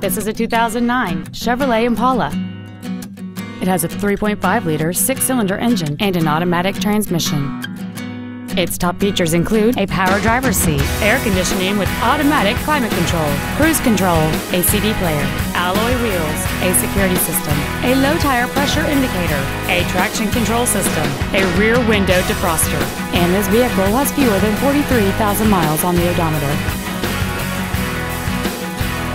This is a 2009 Chevrolet Impala. It has a 3.5-liter six-cylinder engine and an automatic transmission. Its top features include a power driver's seat, air conditioning with automatic climate control, cruise control, a CD player, alloy wheels, a security system, a low tire pressure indicator, a traction control system, a rear window defroster, and this vehicle has fewer than 43,000 miles on the odometer.